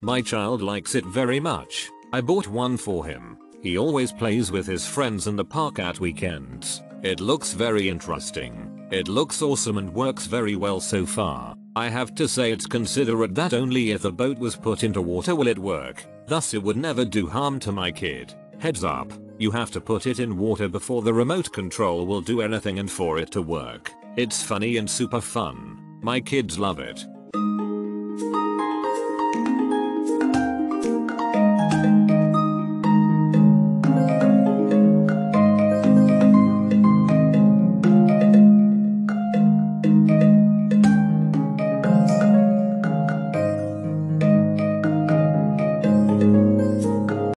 My child likes it very much. I bought one for him. He always plays with his friends in the park at weekends. It looks very interesting. It looks awesome and works very well so far. I have to say it's considerate that only if the boat was put into water will it work. Thus it would never do harm to my kid. Heads up, you have to put it in water before the remote control will do anything and for it to work. It's funny and super fun. My kids love it.